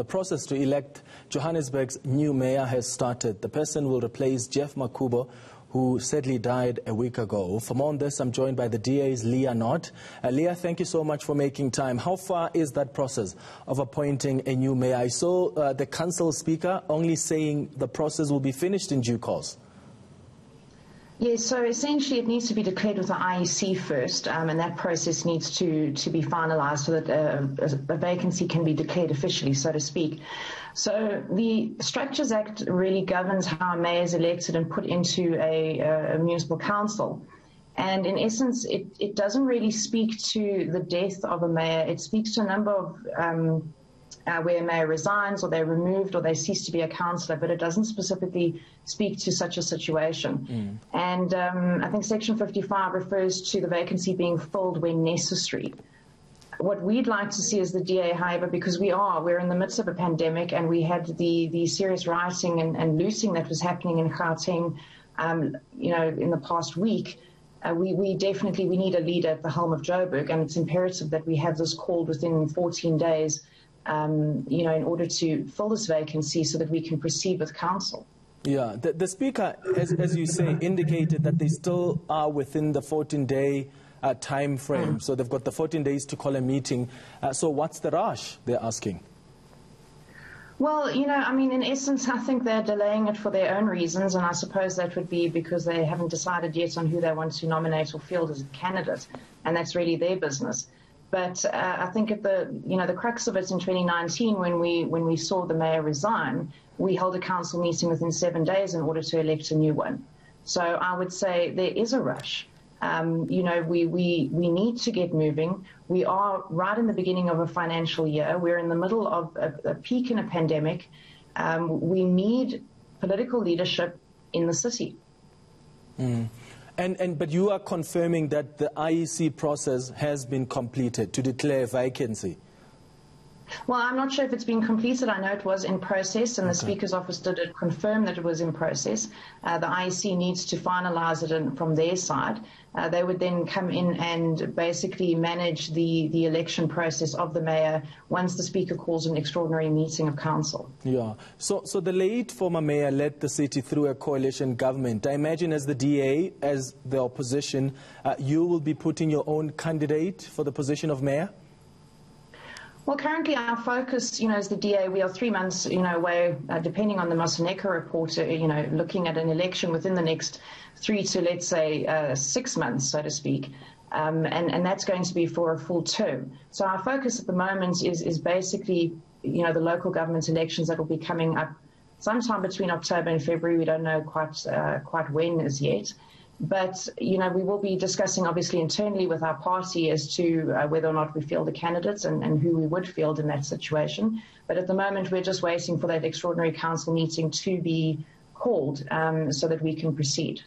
the process to elect Johannesburg's new mayor has started. The person will replace Geoff Makhubo, who sadly died a week ago. For more on this, I'm joined by the DA's Leah Knott. Uh, Leah, thank you so much for making time. How far is that process of appointing a new mayor? I saw uh, the council speaker only saying the process will be finished in due course. Yes, so essentially it needs to be declared with the IEC first, um, and that process needs to, to be finalised so that a, a, vacancy can be declared officially, so to speak. So the Structures Act really governs how a mayor is elected and put into a, a municipal council. And in essence, it, it doesn't really speak to the death of a mayor. It speaks to a number of um, uh, where a mayor resigns or they're removed or they cease to be a councillor, but it doesn't specifically speak to such a situation. Mm. And um, I think Section 55 refers to the vacancy being filled when necessary. What we'd like to see is the DA, however, because we are, we're in the midst of a pandemic and we had the, the serious rioting and, and looting that was happening in Gauteng, um, you know, in the past week. Uh, we, we, definitely we need a leader at the helm of Joburg, and it's imperative that we have this called within 14 days um, you know, in order to fill this vacancy so that we can proceed with council. Yeah, the, the Speaker, as, as, you say, indicated that they still are within the 14-day uh, time frame. Mm. So they've got the 14 days to call a meeting. Uh, so what's the rush, they're asking? Well, you know, I mean, in essence, I think they're delaying it for their own reasons, and I suppose that would be because they haven't decided yet on who they want to nominate or field as a candidate, and that's really their business. But uh, I think at the you know the crux of it in 2019, when we when we saw the mayor resign, we held a council meeting within seven days in order to elect a new one. So I would say there is a rush. Um, you know, we, we, we need to get moving. We are right in the beginning of a financial year. We're in the middle of a, a peak in a pandemic. Um, we need political leadership in the city. Mm. And, and, but you are confirming that the IEC process has been completed to declare vacancy. Well, I'm not sure if it's been completed. I know it was in process, and okay. the Speaker's office did confirm that it was in process. Uh, the IEC needs to finalise it from their side. Uh, they would then come in and basically manage the, the election process of the mayor once the Speaker calls an extraordinary meeting of council. Yeah. So, so the late former mayor led the city through a coalition government. I imagine as the DA, as the opposition, uh, you will be putting your own candidate for the position of mayor? Well, currently our focus, you know, as the DA, we are three months, you know, away, uh, depending on the Moseneke report, uh, you know, looking at an election within the next three to, let's say, uh, six months, so to speak. Um, and, and that's going to be for a full term. So our focus at the moment is, is basically, you know, the local government elections that will be coming up sometime between October and February. We don't know quite, uh, quite when as yet. But, you know, we will be discussing obviously internally with our party as to uh, whether or not we field the candidates and, and who we would field in that situation. But at the moment, we're just waiting for that extraordinary council meeting to be called um, so that we can proceed.